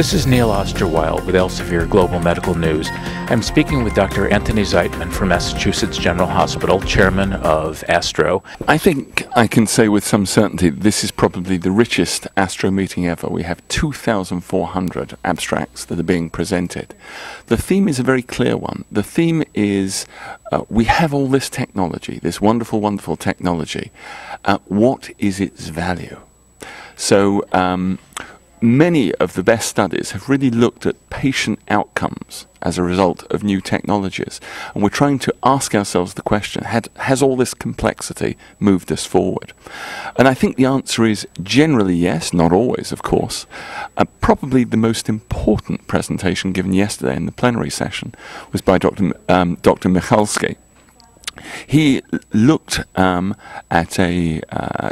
This is Neil Osterweil with Elsevier Global Medical News. I'm speaking with Dr. Anthony Zietman from Massachusetts General Hospital, chairman of ASTRO. I think I can say with some certainty this is probably the richest ASTRO meeting ever. We have 2,400 abstracts that are being presented. The theme is a very clear one. The theme is uh, we have all this technology, this wonderful, wonderful technology. Uh, what is its value? So, um, many of the best studies have really looked at patient outcomes as a result of new technologies. And we're trying to ask ourselves the question had, has all this complexity moved us forward? And I think the answer is generally yes, not always, of course. Uh, probably the most important presentation given yesterday in the plenary session was by Dr. Um, Dr. Michalski. He looked um, at a uh,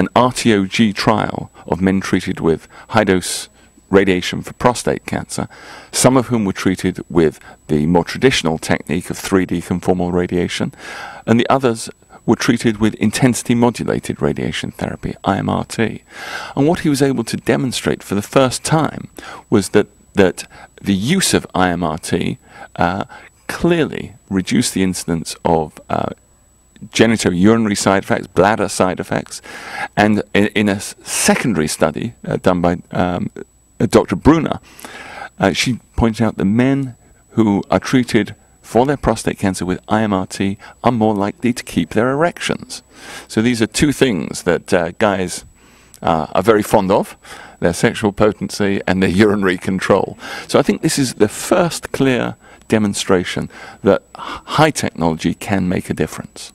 an RTOG trial of men treated with high dose radiation for prostate cancer, some of whom were treated with the more traditional technique of 3D conformal radiation, and the others were treated with intensity modulated radiation therapy, IMRT. And what he was able to demonstrate for the first time was that, that the use of IMRT uh, clearly reduced the incidence of uh, genitourinary side effects, bladder side effects. And in, in a secondary study uh, done by um, uh, Dr. Bruner, uh, she pointed out that men who are treated for their prostate cancer with IMRT are more likely to keep their erections. So these are two things that uh, guys uh, are very fond of their sexual potency and their urinary control. So I think this is the first clear demonstration that high technology can make a difference.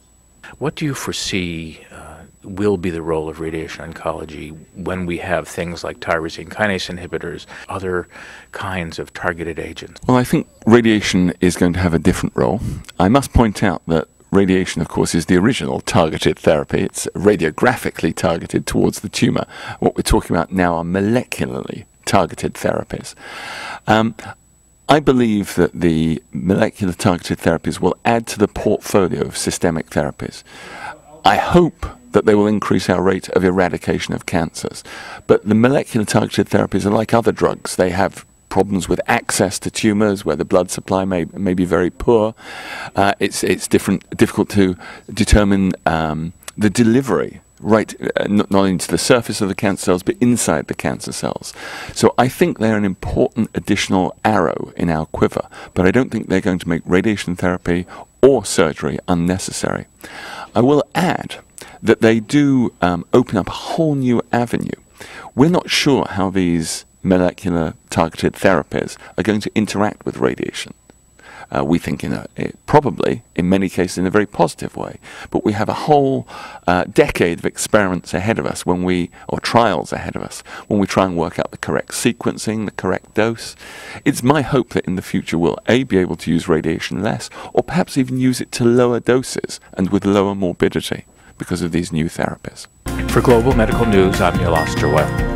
What do you foresee uh, will be the role of radiation oncology when we have things like tyrosine kinase inhibitors, other kinds of targeted agents? Well, I think radiation is going to have a different role. I must point out that radiation, of course, is the original targeted therapy. It's radiographically targeted towards the tumor. What we're talking about now are molecularly targeted therapies. Um, I believe that the molecular targeted therapies will add to the portfolio of systemic therapies. I hope that they will increase our rate of eradication of cancers. But the molecular targeted therapies are like other drugs. They have problems with access to tumors where the blood supply may, may be very poor. Uh, it's it's different, difficult to determine um, the delivery right, uh, not, not to the surface of the cancer cells, but inside the cancer cells. So I think they're an important additional arrow in our quiver, but I don't think they're going to make radiation therapy or surgery unnecessary. I will add that they do um, open up a whole new avenue. We're not sure how these molecular targeted therapies are going to interact with radiation uh, we think in a, probably in many cases in a very positive way. But we have a whole uh, decade of experiments ahead of us when we, or trials ahead of us, when we try and work out the correct sequencing, the correct dose. It's my hope that in the future we'll A, be able to use radiation less, or perhaps even use it to lower doses and with lower morbidity because of these new therapies. For Global Medical News, I'm Neil Osterweil.